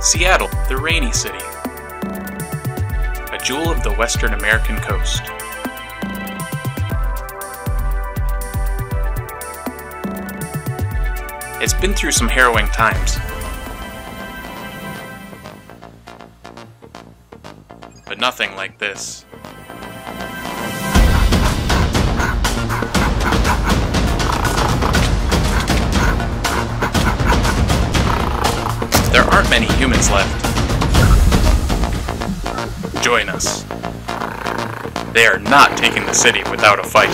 Seattle, the rainy city. A jewel of the western American coast. It's been through some harrowing times. But nothing like this. Aren't many humans left. Join us. They are not taking the city without a fight.